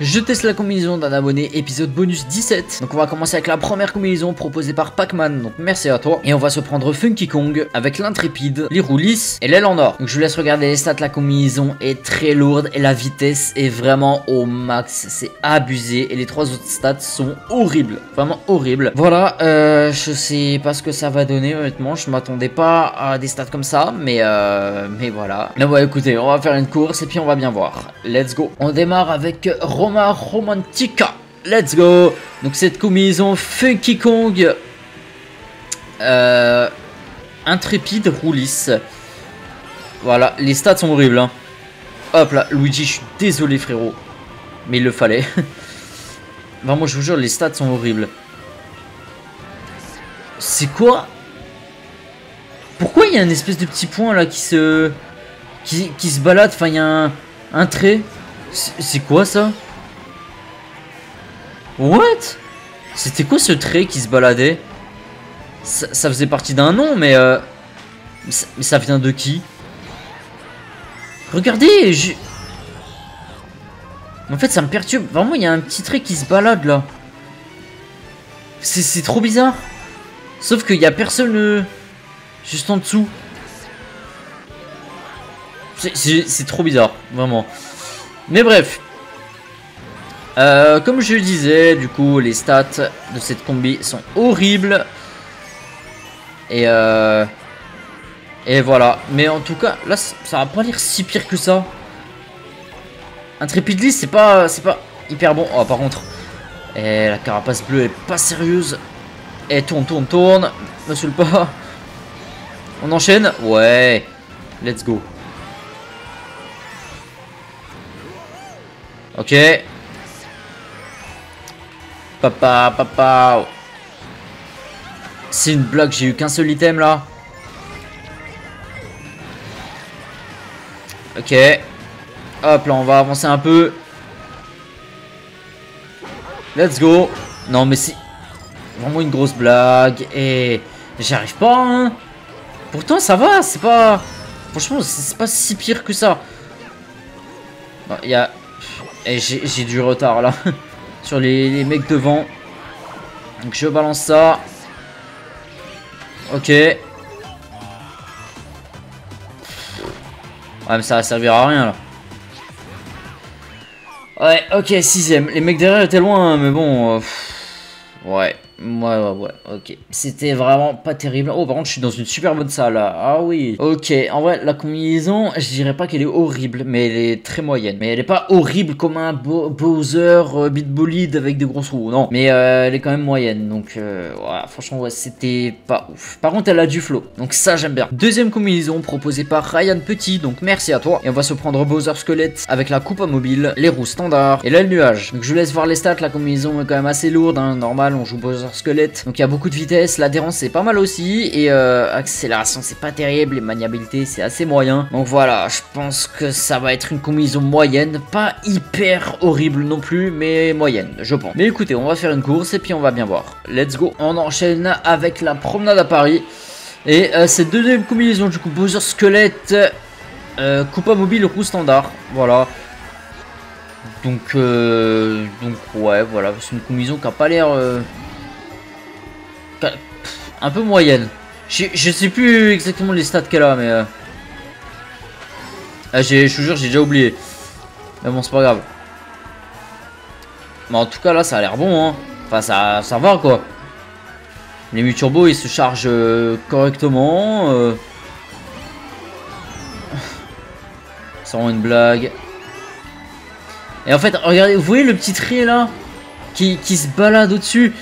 Je teste la combinaison d'un abonné, épisode bonus 17. Donc on va commencer avec la première combinaison proposée par Pac-Man, donc merci à toi. Et on va se prendre Funky Kong avec l'intrépide, les roues lisses et l'aile en or. Donc je vous laisse regarder les stats, la combinaison est très lourde et la vitesse est vraiment au max. C'est abusé et les trois autres stats sont horribles, vraiment horribles. Voilà, euh, je sais pas ce que ça va donner honnêtement, je m'attendais pas à des stats comme ça, mais euh, mais voilà. Mais ouais écoutez, on va faire une course et puis on va bien voir. Let's go. On démarre avec Roma Romantica. Let's go Donc cette combinaison Funky Kong euh, Intrépide Roulis. Voilà, les stats sont horribles. hein. Hop là, Luigi, je suis désolé frérot. Mais il le fallait. Vraiment, je vous jure, les stats sont horribles. C'est quoi? Pourquoi il y a un espèce de petit point là qui se... Qui, qui se balade? Enfin, il y a un, un trait. C'est quoi ça? What? C'était quoi ce trait qui se baladait? Ça, faisait partie d'un nom, mais... Euh, mais, ça, vient de qui? Regardez je... En fait, ça me perturbe. Vraiment, il y a un petit trait qui se balade, là. C'est trop bizarre. Sauf qu'il y a personne... euh, juste en dessous. C'est trop bizarre, vraiment. Mais bref, euh, comme je disais, du coup, les stats de cette combi sont horribles. Et euh, et voilà. Mais en tout cas, là, ça va pas l'air si pire que ça. Intrépide c'est pas, c'est pas hyper bon. Oh, par contre, et la carapace bleue est pas sérieuse. Et tourne, tourne, tourne. Monsieur le pas. On enchaîne? Ouais. Let's go. Ok. Papa, papa. C'est une blague, j'ai eu qu'un seul item là. Ok. Hop là, on va avancer un peu. Let's go. Non mais c'est vraiment une grosse blague. Et j'y arrive pas. Hein. Pourtant ça va, c'est pas... Franchement, c'est pas si pire que ça. Il y a... Et j'ai j'ai du retard là. sur les, les mecs devant. Donc je balance ça. Ok. Ouais mais ça va servir à rien là. Ouais, ok, sixième. Les mecs derrière étaient loin, hein, mais bon... euh, ouais, ouais, ouais, ouais, ok. C'était vraiment pas terrible. Oh, par contre, je suis dans une super bonne salle. Ah oui. Ok, en vrai, la combinaison, je dirais pas qu'elle est horrible, mais elle est très moyenne. Mais elle est pas horrible comme un Bo- Bowser euh, Bolide avec des grosses roues, non. Mais euh, elle est quand même moyenne, donc... Euh, ouais, franchement, ouais, c'était pas ouf. Par contre, elle a du flow, donc ça, j'aime bien. Deuxième combinaison proposée par Ryan Petit, donc merci à toi. Et on va se prendre Bowser Squelette avec la coupe à mobile, les roues standard et là le nuage. Donc je vous laisse voir les stats, la combinaison est quand même assez lourde, hein, normal, on joue Bowser Squelette. Donc il y a beaucoup de vitesse, l'adhérence c'est pas mal aussi, et euh, accélération c'est pas terrible, et maniabilité c'est assez moyen. Donc voilà, je pense que ça va être une combinaison moyenne, pas hyper horrible non plus, mais moyenne, je pense. Mais écoutez, on va faire une course et puis on va bien voir. Let's go, on enchaîne avec la promenade à Paris. Et euh, cette deuxième combinaison du coup, Bowser Squelette, euh, coupe à mobile, roue standard, voilà. Donc, euh, donc ouais, voilà, c'est une combinaison qui a pas l'air un peu moyenne. Je sais plus exactement les stats qu'elle a, mais euh, ah, je vous jure, j'ai déjà oublié. Mais bon, c'est pas grave. Mais en tout cas, là, ça a l'air bon, hein. Enfin, ça, ça va quoi. Les mu turbo, ils se chargent euh, correctement. euh. Vraiment une blague. Et en fait, regardez, vous voyez le petit trait là qui, qui se balade au-dessus?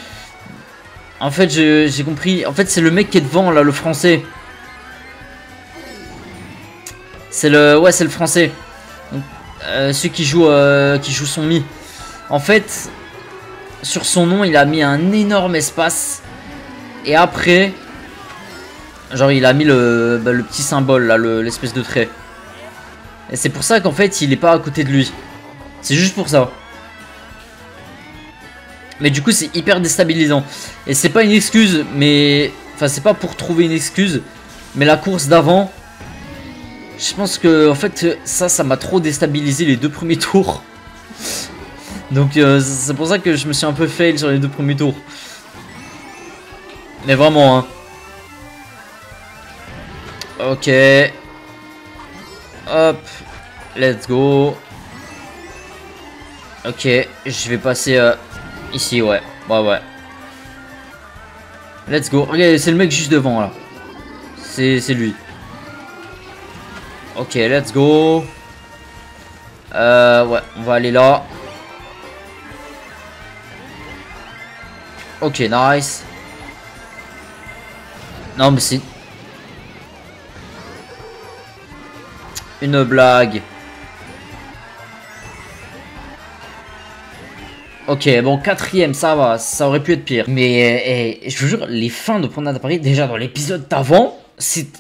En fait, j'ai compris. En fait, c'est le mec qui est devant là, le français. C'est le. Ouais, c'est le français. Donc, euh, celui qui joue, euh, qui joue son mi. En fait, sur son nom, il a mis un énorme espace. Et après, genre, il a mis le, bah, petit symbole là, le- l'espèce de trait. Et c'est pour ça qu'en fait, il est pas à côté de lui. C'est juste pour ça. Mais du coup, c'est hyper déstabilisant. Et c'est pas une excuse, mais. Enfin, c'est pas pour trouver une excuse. Mais la course d'avant. Je pense que, en fait, ça, ça m'a trop déstabilisé les deux premiers tours. Donc euh, c'est pour ça que je me suis un peu fail sur les deux premiers tours. Mais vraiment, hein. Ok. Hop. Let's go. Ok, je vais passer euh, ici, ouais. Ouais, ouais. Let's go. Regardez, c'est le mec juste devant, là. C'est lui. Ok, let's go. Euh, ouais, on va aller là. Ok, nice. Non, mais c'est... Une blague. Ok, bon, quatrième, ça va, ça aurait pu être pire. Mais eh, eh, je vous jure, les fins de Promenade à Paris, déjà dans l'épisode d'avant,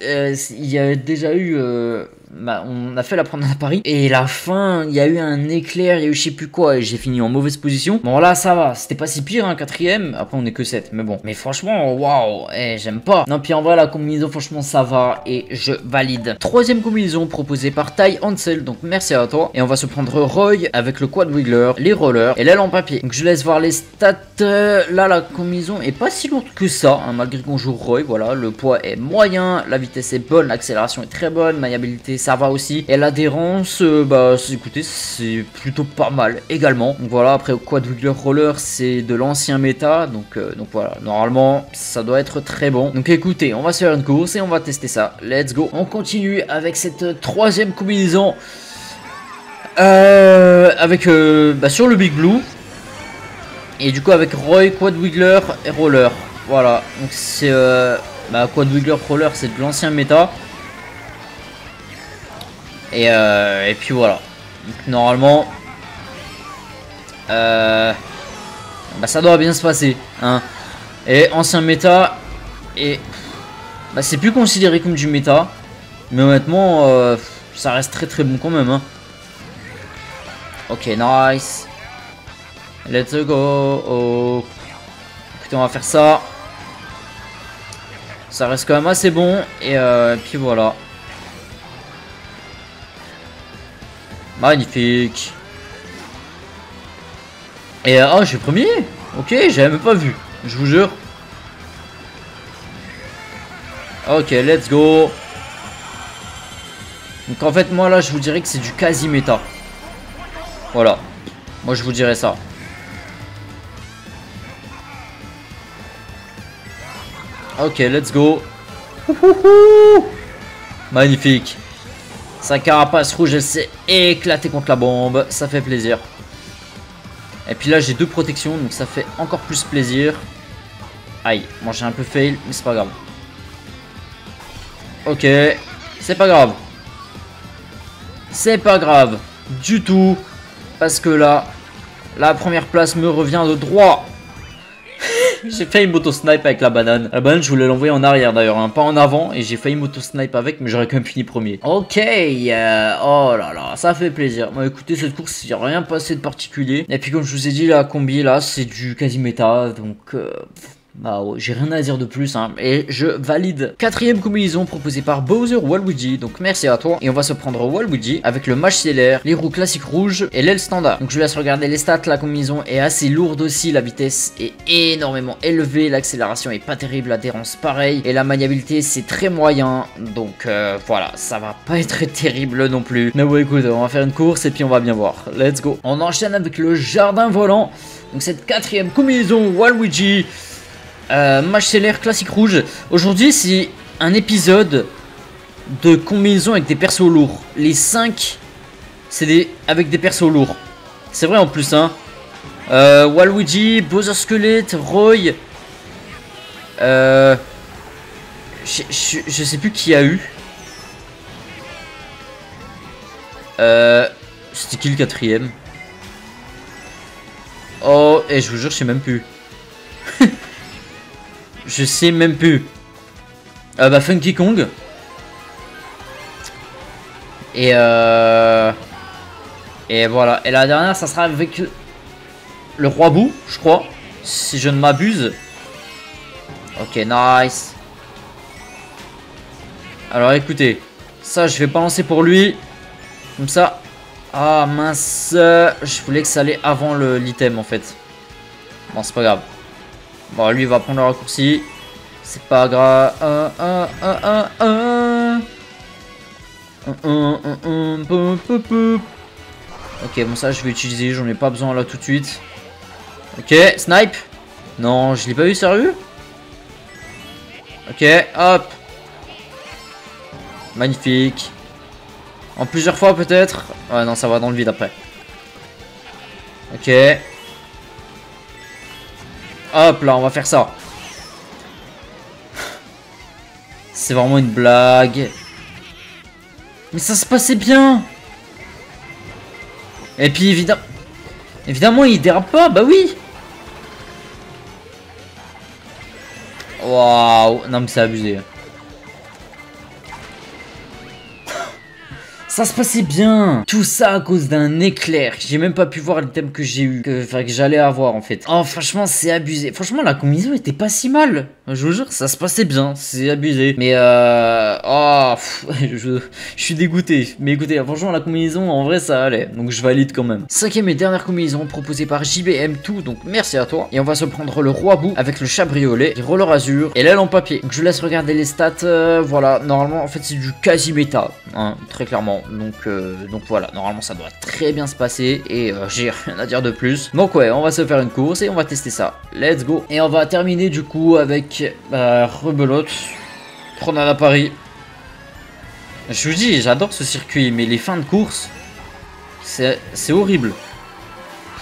euh, il y a déjà eu euh, bah, on a fait la promenade à Paris et la fin, il y a eu un éclair, il y a eu je sais plus quoi et j'ai fini en mauvaise position. Bon là ça va, c'était pas si pire un hein, quatrième, après on est que 7 mais bon. Mais franchement, waouh, eh, j'aime pas. Non puis en vrai la combinaison franchement ça va et je valide. Troisième combinaison proposée par Ty Ansel, donc merci à toi. Et on va se prendre Roy avec le quad wiggler, les rollers et l'aile en papier. Donc je laisse voir les stats. Là la combinaison est pas si lourde que ça, hein, malgré qu'on joue Roy, voilà, le poids est moyen, la vitesse est bonne, l'accélération est très bonne, maniabilité ça va aussi. Et l'adhérence, euh, bah écoutez, c'est plutôt pas mal également. Donc voilà, après Quad Wiggler Roller, c'est de l'ancien méta, donc, euh, donc voilà, normalement ça doit être très bon. Donc écoutez, on va se faire une course et on va tester ça. Let's go. On continue avec cette troisième combinaison. Euh, avec bah, sur le Big Blue. Et du coup avec Roy, Quad Wiggler et Roller. Voilà, donc c'est bah, Quad Wiggler Roller, c'est de l'ancien méta. Et, euh, et puis voilà. Donc, normalement, euh, bah, ça doit bien se passer. Hein. Et ancien méta, et bah, c'est plus considéré comme du méta. Mais honnêtement, euh, ça reste très très bon quand même. Hein. Ok, nice. Let's go. Oh. Écoutez, on va faire ça. Ça reste quand même assez bon. Et euh, puis voilà. Magnifique. Et oh, je suis premier Ok, j'avais même pas vu. Je vous jure. Ok, let's go. Donc en fait, moi là, je vous dirais que c'est du quasi méta. Voilà. Moi, je vous dirais ça. Ok, let's go. Magnifique. Sa carapace rouge, elle s'est éclatée contre la bombe. Ça fait plaisir. Et puis là, j'ai deux protections, donc ça fait encore plus plaisir. Aïe, moi j'ai un peu fail, mais c'est pas grave. Ok, c'est pas grave. C'est pas grave du tout. Parce que là, la première place me revient de droit. J'ai failli m'auto-snipe avec la banane. La banane, je voulais l'envoyer en arrière d'ailleurs, hein, pas en avant. Et j'ai failli m'auto-snipe avec, mais j'aurais quand même fini premier. Ok, euh, oh là là, ça fait plaisir. Bon, écoutez, cette course, il n'y a rien passé de particulier. Et puis, comme je vous ai dit, la combi là, c'est du quasi méta. Donc, euh, bah ouais, j'ai rien à dire de plus, hein, et je valide. Quatrième combinaison proposée par Bowser Waluigi, donc merci à toi. Et on va se prendre Waluigi avec le match stellaire, les roues classiques rouges et l'aile standard. Donc je laisse regarder les stats, la combinaison est assez lourde aussi, la vitesse est énormément élevée, l'accélération est pas terrible, l'adhérence pareil, et la maniabilité c'est très moyen, donc euh, voilà, ça va pas être terrible non plus. Mais bon écoute, on va faire une course et puis on va bien voir. Let's go. On enchaîne avec le jardin volant. Donc cette quatrième combinaison Waluigi euh, match classique rouge. Aujourd'hui, c'est un épisode de combinaison avec des persos lourds. Les 5, c'est des avec des persos lourds. C'est vrai en plus, hein. Euh, Waluigi, Bowser Skelette, Roy. Euh, je, sais plus qui a eu. Euh, C'était qui le quatrième? Oh, et je vous jure, je sais même plus. Je sais même plus. Euh, bah, Funky Kong. Et euh... Et voilà. Et la dernière, ça sera avec le roi Bou, je crois. Si je ne m'abuse. Ok, nice. Alors écoutez. Ça, je vais pas lancer pour lui. Comme ça. Ah mince, je voulais que ça allait avant l'item en fait. Bon, c'est pas grave. Bon, lui il va prendre le raccourci. C'est pas grave. Ok, bon ça je vais utiliser, j'en ai pas besoin là tout de suite. Ok, snipe. Non, je l'ai pas eu sérieux? Ok, hop. Magnifique. En plusieurs fois peut-être? Ouais, non, ça va dans le vide après. Ok. Hop là, on va faire ça. C'est vraiment une blague. Mais ça se passait bien. Et puis évidemment... Évidemment, il dérape pas, bah oui. Waouh, non mais c'est abusé. Ça se passait bien Tout ça à cause d'un éclair. J'ai même pas pu voir l'item que j'ai eu, que, que j'allais avoir en fait. Oh franchement c'est abusé. Franchement la combinaison était pas si mal. Je vous jure, ça se passait bien. C'est abusé. Mais euh... Oh, je, suis dégoûté. Mais écoutez, franchement la combinaison en vrai ça allait. Donc je valide quand même. Cinquième et dernière combinaison proposée par JBM tout. Donc merci à toi. Et on va se prendre le roi bout avec le chabriolet, les rollers azur et l'aile en papier. Donc je laisse regarder les stats. Euh, voilà, normalement en fait c'est du quasi méta. Hein, très clairement. Donc, euh, donc voilà, normalement ça doit très bien se passer et euh, j'ai rien à dire de plus. Donc ouais, on va se faire une course et on va tester ça. Let's go. Et on va terminer du coup avec euh, Rebelote, Promenade à Paris. Je vous dis, j'adore ce circuit, mais les fins de course, c'est horrible.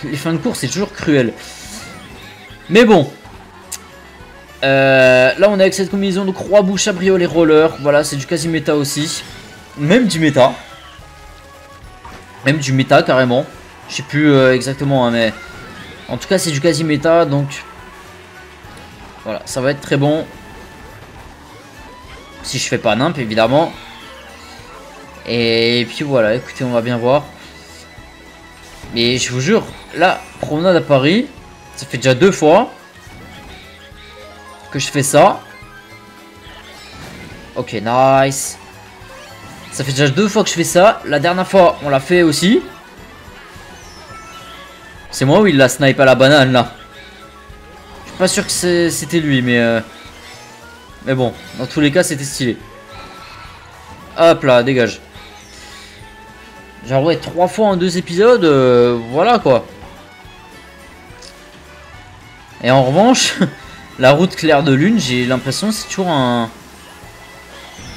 Les fins de course, c'est toujours cruel. Mais bon. là, on est avec cette combinaison de croix, bouche, les roller. Voilà, c'est du quasi méta aussi. Même du méta. Même du méta carrément. Je sais plus euh, exactement, hein, mais en tout cas c'est du quasi méta, donc voilà, ça va être très bon. Si je fais pas nimp évidemment. Et puis voilà, écoutez, on va bien voir. Mais je vous jure, là, promenade à Paris, ça fait déjà deux fois que je fais ça. Ok, nice. Ça fait déjà deux fois que je fais ça. La dernière fois, on l'a fait aussi. C'est moi où il la snipe à la banane, là? Pas sûr que c'était lui, mais... Euh, mais bon, dans tous les cas, c'était stylé. Hop là, dégage. Genre, ouais, trois fois en deux épisodes, euh, voilà, quoi. Et en revanche, la route claire de lune, j'ai l'impression c'est toujours un...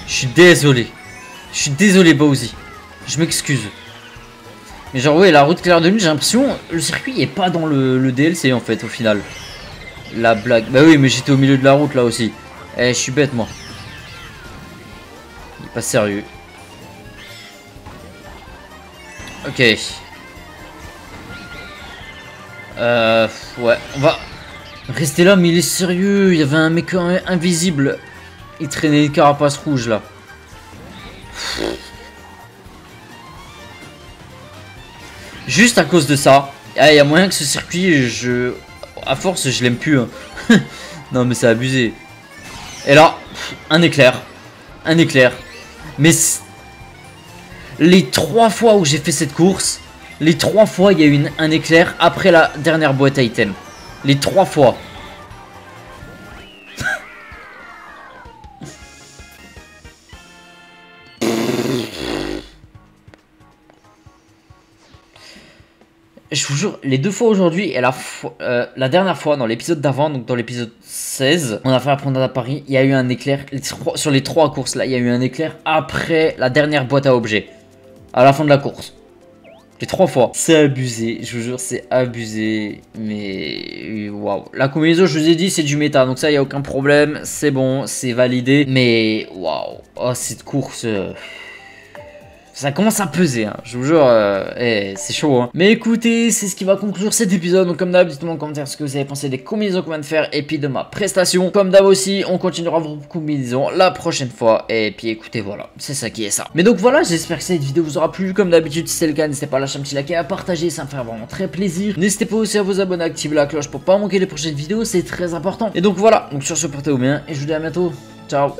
Je suis désolé. Je suis désolé Bowsy. Je m'excuse. Mais genre ouais la route claire de lune j'ai l'impression le circuit est pas dans le, DLC en fait au final. La blague. Bah oui mais j'étais au milieu de la route là aussi. Eh je suis bête moi. Il est pas sérieux. Ok. Euh, ouais, on va rester là, mais il est sérieux. Il y avait un mec invisible. Il traînait une carapace rouge là. Juste à cause de ça. Ah, il y a moyen que ce circuit, je... À force, je l'aime plus. Hein. non, mais c'est abusé. Et là, un éclair. Un éclair. Mais... Les trois fois où j'ai fait cette course, les trois fois, il y a eu un éclair après la dernière boîte à item. Les trois fois. Je vous jure, les deux fois aujourd'hui et la, euh, la dernière fois dans l'épisode d'avant, donc dans l'épisode 16, on a fait la promenade à Paris, il y a eu un éclair, sur les trois courses là, il y a eu un éclair après la dernière boîte à objets, à la fin de la course. Les trois fois. C'est abusé, je vous jure, c'est abusé. Mais waouh. La combinaison, je vous ai dit, c'est du méta. Donc ça, il n'y a aucun problème. C'est bon, c'est validé. Mais waouh. Oh, cette course. Euh, ça commence à peser, hein. je vous jure, euh, eh, c'est chaud. Hein. Mais écoutez, c'est ce qui va conclure cet épisode. Donc comme d'hab, dites-moi en commentaire ce que vous avez pensé des combinaisons qu'on vient de faire et puis de ma prestation. Comme d'hab aussi, on continuera vos combinaisons la prochaine fois. Et puis écoutez, voilà, c'est ça qui est ça. Mais donc voilà, j'espère que cette vidéo vous aura plu. Comme d'habitude, si c'est le cas, n'hésitez pas à lâcher un petit like et à partager, ça me ferait vraiment très plaisir. N'hésitez pas aussi à vous abonner, à activer la cloche pour pas manquer les prochaines vidéos, c'est très important. Et donc voilà, donc sur ce, portez-vous bien et je vous dis à bientôt. Ciao